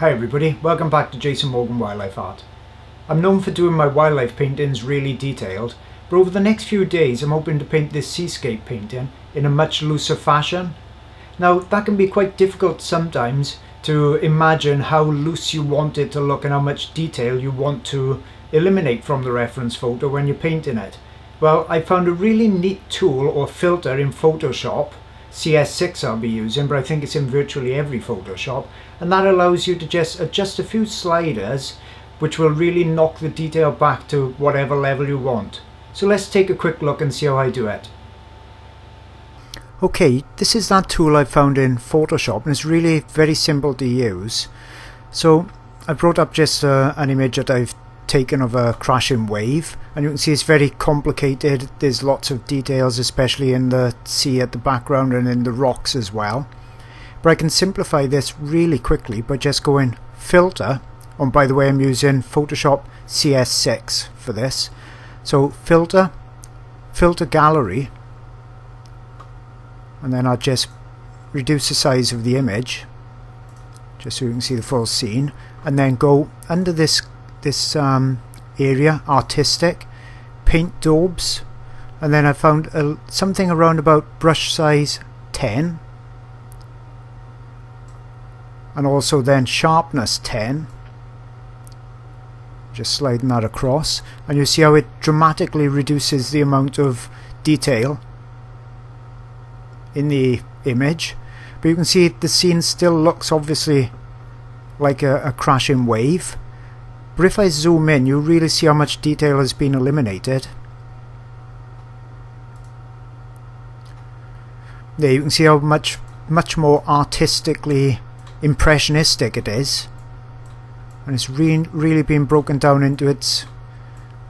Hi everybody, welcome back to Jason Morgan Wildlife Art. I'm known for doing my wildlife paintings really detailed, but over the next few days I'm hoping to paint this seascape painting in a much looser fashion. Now that can be quite difficult sometimes to imagine how loose you want it to look and how much detail you want to eliminate from the reference photo when you're painting it. Well, I found a really neat tool or filter in Photoshop CS6 I'll be using, but I think it's in virtually every Photoshop, and that allows you to just adjust a few sliders which will really knock the detail back to whatever level you want. So let's take a quick look and see how I do it. Okay, this is that tool I found in Photoshop and it's really very simple to use. So I brought up just uh, an image that I've taken of a crashing wave. And you can see it's very complicated. There's lots of details especially in the sea at the background and in the rocks as well. But I can simplify this really quickly by just going filter. And by the way I'm using Photoshop CS6 for this. So filter filter gallery. And then I'll just reduce the size of the image just so you can see the full scene. And then go under this this um, area, artistic, paint daubs, and then I found a, something around about brush size 10, and also then sharpness 10. Just sliding that across, and you see how it dramatically reduces the amount of detail in the image. But you can see the scene still looks obviously like a, a crashing wave. But if I zoom in, you really see how much detail has been eliminated. There you can see how much much more artistically impressionistic it is. And it's re really been broken down into its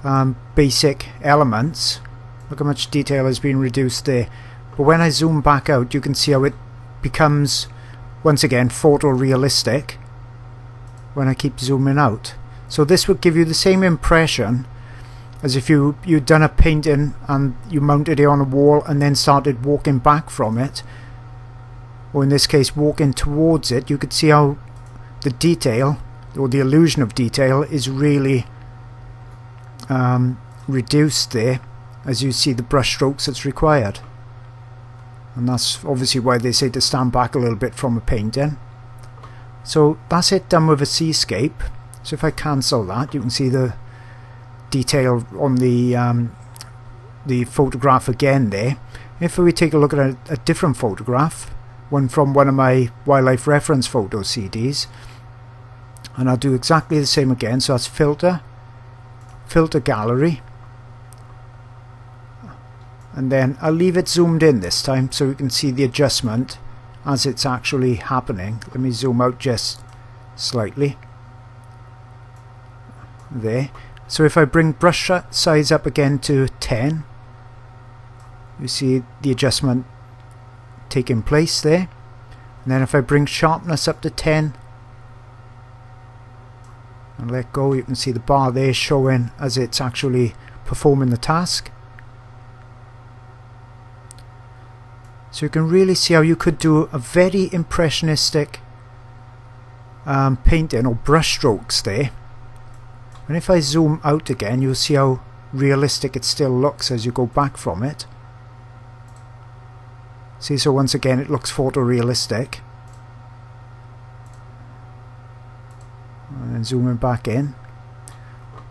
um, basic elements. Look how much detail has been reduced there. But when I zoom back out, you can see how it becomes, once again, photorealistic when I keep zooming out. So this would give you the same impression as if you, you'd done a painting and you mounted it on a wall and then started walking back from it. Or in this case walking towards it, you could see how the detail or the illusion of detail is really um, reduced there as you see the brush strokes that's required. And that's obviously why they say to stand back a little bit from a painting. So that's it done with a seascape. So if I cancel that, you can see the detail on the um, the photograph again there. If we take a look at a, a, different photograph, one from one of my wildlife reference photo CDs, and I'll do exactly the same again. So that's filter, filter gallery, and then I'll leave it zoomed in this time so we can see the adjustment as it's actually happening. Let me zoom out just slightly there. So if I bring brush size up again to 10, you see the adjustment taking place there. And then if I bring sharpness up to 10 and let go, you can see the bar there showing as it's actually performing the task. So you can really see how you could do a very impressionistic um, painting or brush strokes there and if I zoom out again you'll see how realistic it still looks as you go back from it. See so once again it looks photorealistic. And zooming back in.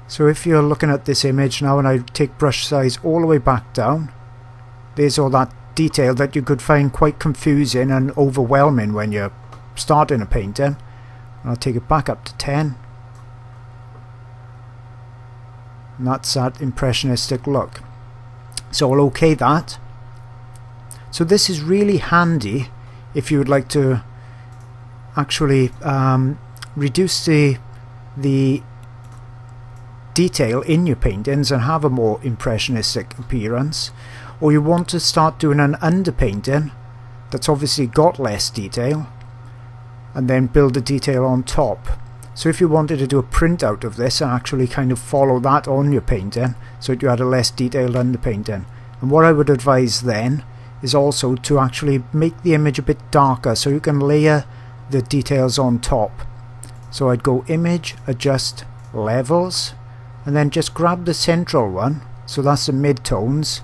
So if you're looking at this image now and I take brush size all the way back down there's all that detail that you could find quite confusing and overwhelming when you're starting a painting. And I'll take it back up to 10 not that impressionistic look. So I'll OK that. So this is really handy if you would like to actually um, reduce the the detail in your paintings and have a more impressionistic appearance or you want to start doing an underpainting that's obviously got less detail and then build the detail on top so if you wanted to do a printout of this and actually kind of follow that on your painting so that you had a less detailed underpainting. And what I would advise then is also to actually make the image a bit darker so you can layer the details on top. So I'd go image, adjust levels, and then just grab the central one, so that's the mid-tones,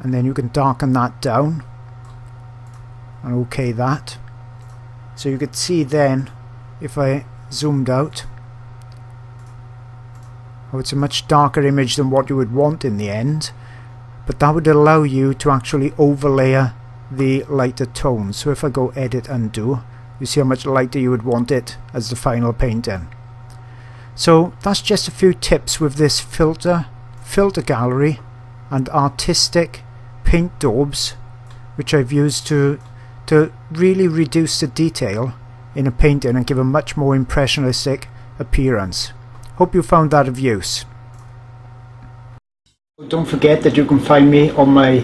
and then you can darken that down, and OK that. So you could see then, if I zoomed out, oh, it's a much darker image than what you would want in the end, but that would allow you to actually overlay the lighter tones. So if I go edit undo, you see how much lighter you would want it as the final painting. So that's just a few tips with this filter, filter gallery and artistic paint daubs which I've used to to really reduce the detail in a painting and give a much more impressionistic appearance. Hope you found that of use. Don't forget that you can find me on my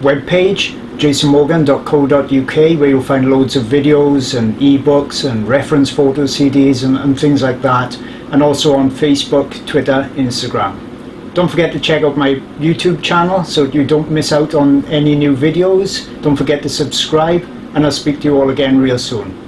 webpage jasonmorgan.co.uk where you'll find loads of videos and ebooks and reference photo CDs and, and things like that and also on Facebook, Twitter, Instagram. Don't forget to check out my YouTube channel so you don't miss out on any new videos. Don't forget to subscribe and I'll speak to you all again real soon.